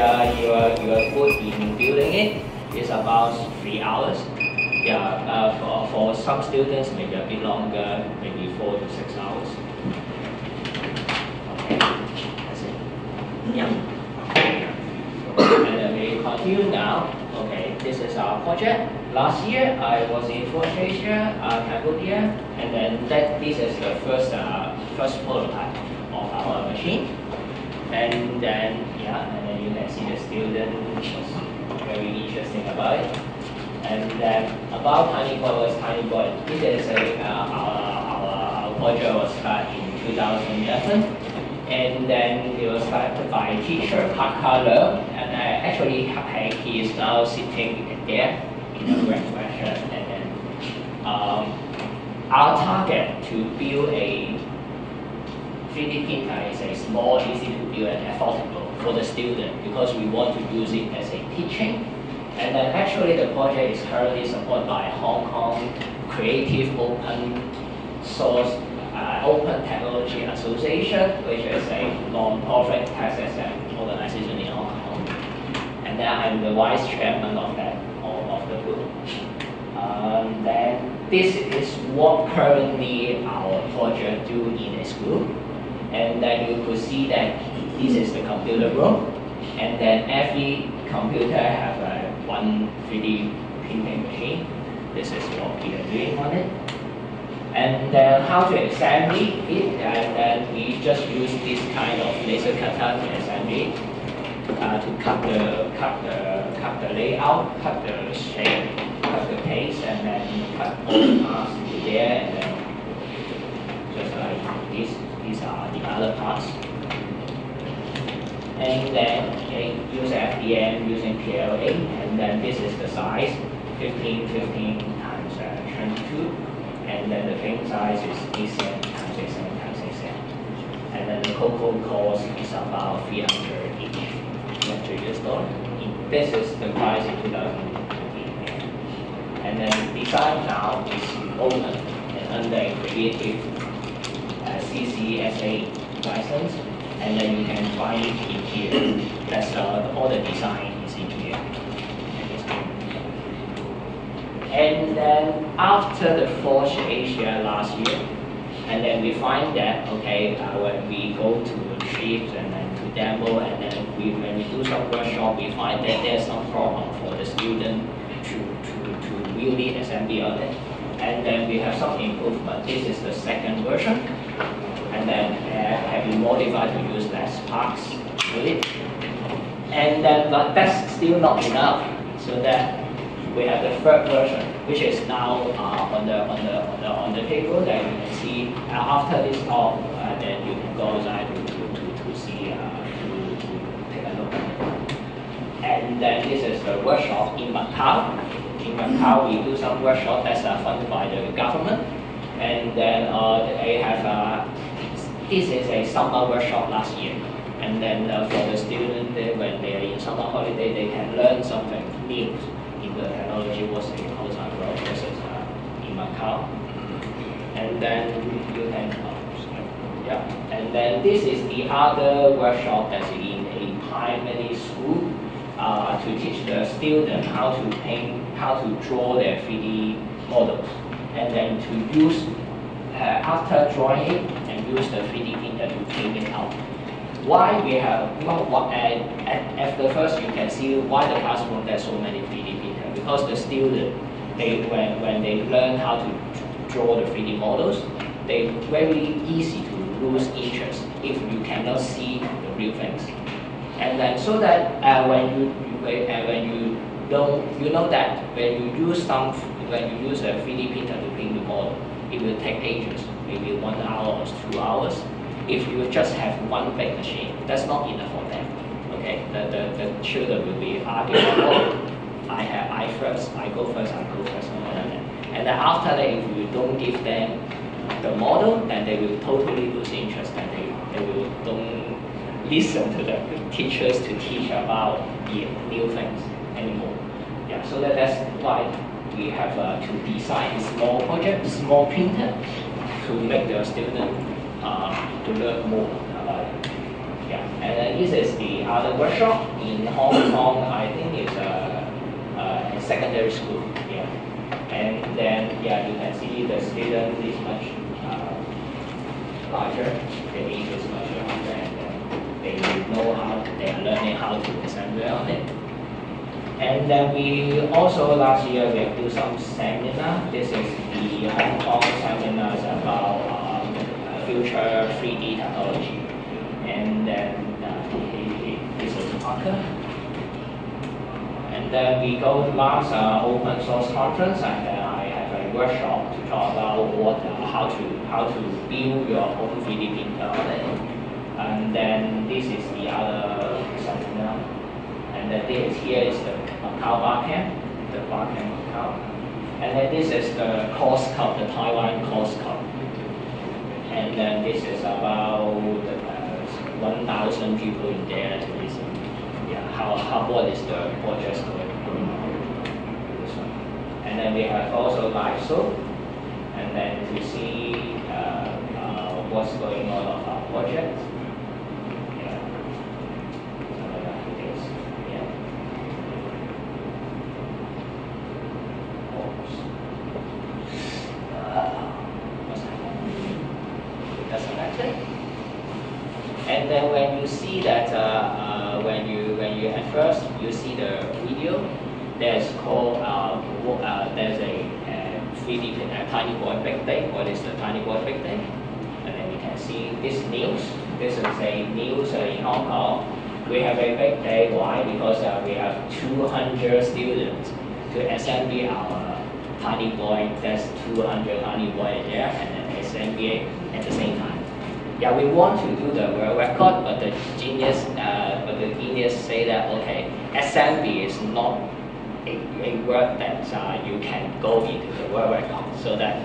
uh, you are you are good in building it, it's about three hours. Yeah, uh, for, for some students maybe a bit longer, maybe four to six hours. Okay, that's it. Yeah. Okay. And then we continue now. Okay, this is our project. Last year I was in South Asia, uh, Cambodia, and then that this is the first uh, first prototype of our machine. And then yeah, you can see the student was very interesting about it. And then about Tiny Boy was Tiny Boy. This is a, uh, our, our, project was started in 2011. And then it was started by teacher Park Carlo. And uh, actually he is now sitting there in a sweatshirt. And then um, our target to build a 3D printer is a small, easy to build and affordable for the student because we want to use it as a teaching and then actually the project is currently supported by Hong Kong Creative Open Source uh, Open Technology Association, which is a non-profit tax organization in Hong Kong. And then I'm the vice chairman of that of the group. Um, then this is what currently our project do in a school. And then you could see that this is the computer room. And then every computer have a one 3D printing machine. This is what we are doing on it. And then how to assembly it, and then we just use this kind of laser cutter to assembly uh, to cut the cut the cut the layout, cut the shape, cut the case, and then cut all the parts there, and then just like this. These are the other parts and then okay, use FDM using PLA, and then this is the size, 15, 15 times uh, 22, and then the frame size is 8 cm times 8 cm times 8 cm. And then the cocoa cost is about 300 each, 300 US dollar. This is the price in 2015. And then design now is open and under creative CCSA license and then you can find it in here. That's uh, all the design is in here. And then after the FOSSASIA last year, and then we find that okay, uh, when we go to trips and then to demo, and then we when we do some workshop, we find that there's some problem for the student to to to really assembly on it. And then we have some improvement. This is the second version then uh, have been modified to use less parts it. And then, but that's still not enough, so that we have the third version, which is now uh, on the on the on the on the table that you can see. Uh, after this talk, uh, then you can go outside to to, to, see uh, to, to take a look. And then this is the workshop in Macau. In Macau, we do some workshop that's uh, funded by the government, and then uh, they have this is a summer workshop last year. And then uh, for the students, they, when they are in summer holiday, they can learn something new in the technology was in world. This is uh, in Macau. And then you can, uh, yeah. And then this is the other workshop that's in a primary school uh, to teach the student how to paint, how to draw their 3D models. And then to use, uh, after drawing use the 3D printer to print it out. Why we have, not what, at, at, at the first you can see why the classroom there's so many 3D printers. Because the student, they, when, when they learn how to draw the 3D models, they very easy to lose interest if you cannot see the real things. And then so that uh, when you, you uh, when you don't you know that when you use some when you use a 3D printer to print the model, it will take ages maybe one hour or two hours. If you just have one big machine, that's not enough for them. Okay, the, the, the children will be arguing, oh, I have I first, I go first, I go first, and then after that, if you don't give them the model, then they will totally lose interest and they, they will don't listen to the teachers to teach about the new things anymore. Yeah, so that, that's why we have uh, to design small project, small printer, to make the student uh, to learn more about it. Yeah, and then this is the other workshop in Hong Kong. I think it's a, a secondary school. Yeah, and then yeah, you can see the student is much uh, larger. The age is much larger, and they know how they are learning how to assemble on it. And then we also last year we do some seminar. This is the Hong Kong seminars about um, future 3D technology. And then uh, this is Parker. And then we go to last uh, open source conference, and then I have a workshop to talk about what uh, how to how to build your own 3D printer. And then this is the other. And this here is the Macau Barcamp, the Barcamp Macau. And then this is the COSCUP, the Taiwan COSCUP. And then this is about uh, 1,000 people in there to listen. Yeah, how, how what is the project going? And then we have also live show, and then to see uh, uh, what's going on of our project. Yeah. Something like this. Yeah. That's electric. And then when you see that, uh, uh, when you when you at first you see the video, there's called uh, uh, there's a uh, 3D uh, tiny boy big day. What is the tiny boy big day? And then you can see this news. This is a news uh, in Hong Kong. We have a big day. Why? Because uh, we have 200 students to assemble our tiny boy. There's 200 tiny boy there, and then assembly at the same time. Yeah, we want to do the world record, but the Guinness, uh, but the Guinness say that okay, SMB is not a, a word that uh, you can go into the world record, so that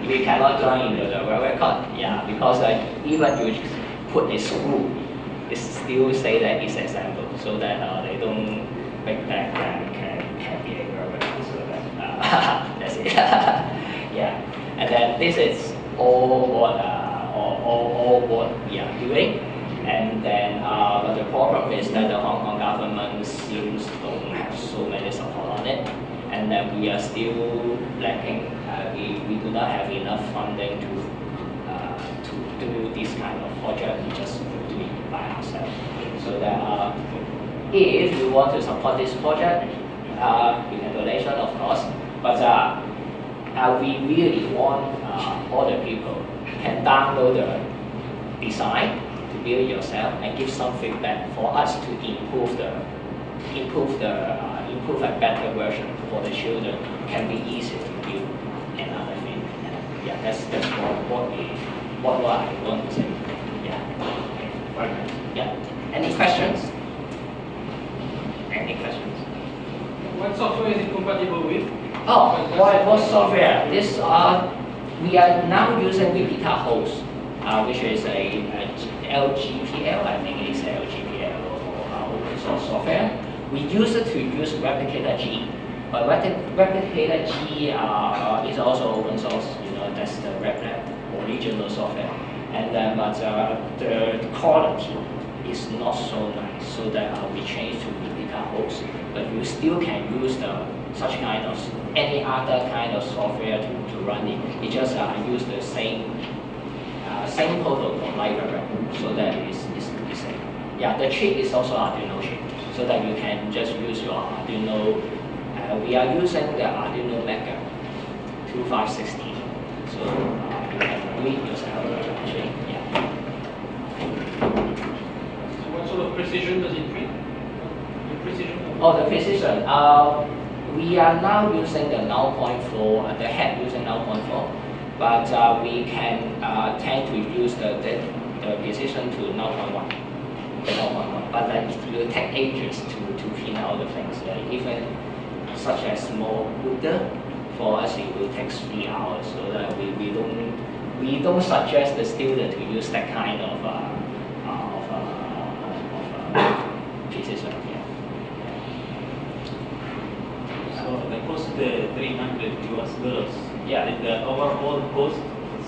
we cannot join into the world record. Yeah, because uh, even you put a screw, it still say that it's assembled, so that uh, they don't make that uh, can can be a world record. So that uh, that's it. yeah, and then this is what we are doing. And then uh, but the problem is that the Hong Kong government seems don't have so many support on it. And then we are still lacking, uh, we, we do not have enough funding to, uh, to do this kind of project, we just do it by ourselves. So that uh, if you want to support this project, uh, you can donation of course, but uh, uh, we really want uh, all the people can download the design to build yourself and give some feedback for us to improve the improve the uh, improve a better version for the children can be easy to build another thing. Yeah, that's that's what, what we what, what I want to say. Yeah. Okay. Yeah. Any questions? Any questions? What software is it compatible with? Oh, what, what software? This uh, we are now using Repetier-Host, uh, which is a, a LGPL. I think it's LGPL or uh, open source software. We used to use Replicator G, but Replicator G uh, is also open source. You know, that's the RepRap original software. And then, but uh, the quality is not so nice, so that uh, we changed to Vipita host. But you still can use the such kind of any other kind of software to, to run it. It just uh, use the same uh, same protocol for library, so that is is the same. Yeah, the chip is also Arduino chip, so that you can just use your Arduino. Uh, we are using the Arduino Mega 2516, so uh, you can do it yourself. Actually, yeah. So what sort of precision does it print? The precision Oh, the precision. Uh, we are now using the 0.4, uh, the head using 0.4, but uh, we can uh, tend to use the, the, the precision to 0.1. The 0.1. But then it will take ages to, to print out the things. Uh, even such as small ruler, for us it will take three hours. So that we, we don't we don't suggest the student to use that kind of uh, of, uh, of uh, precision. Yeah. So the cost uh, 300 US dollars. Yeah. And the overall cost.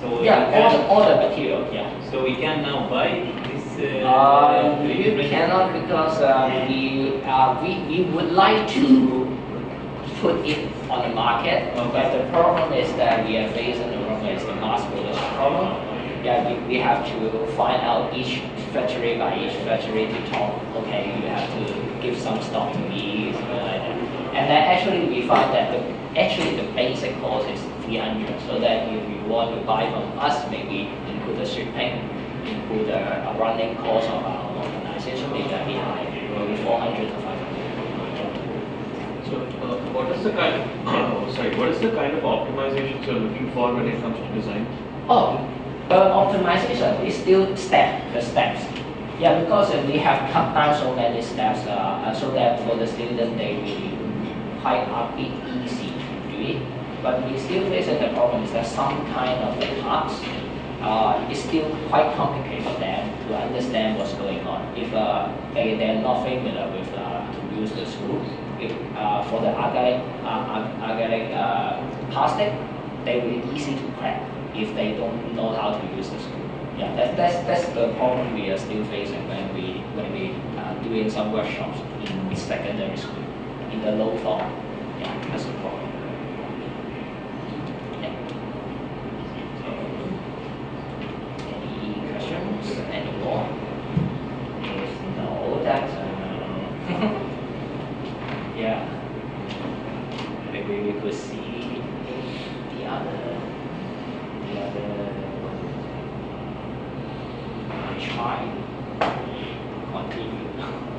So Yeah, we all, can, all the material, yeah. so we can now buy this uh, Uh, you cannot because uh, we, uh, we, we would like to put it on the market, Okay. but the problem is that we are facing the problem is the mass production problem. Yeah, we, we have to find out each factory by each factory to talk, okay, you have to give some stock to me, something like that. And then actually we find that the, actually the basic cost is 300, so that if you want to buy from us, maybe include the shipping, include the uh, running cost of our organization, maybe a bit high, maybe 400 to 500. So, uh, what is the kind, oh, sorry, what is the kind of optimizations you're looking for when it comes to design? Oh, the optimization is still step, the steps. Yeah, because uh, we have cut down so many steps, uh, uh, so that for the student, they will quite a bit easy to do it. But we still facing the problem is that some kind of the parts, uh, is still quite complicated for them to understand what's going on. If, uh, they, they're not familiar with, uh, to use the screw, if, uh, for the acrylic, uh, ag- acrylic, uh, plastic, they will easy to crack if they don't know how to use the screw. Yeah, that, that's, that's the problem we are still facing when we, when we are doing some workshops in secondary school, in the low form. Yeah, that's the problem. Yeah. Any questions anymore? If no, that, uh, yeah. Maybe we could see the other, the other try continue.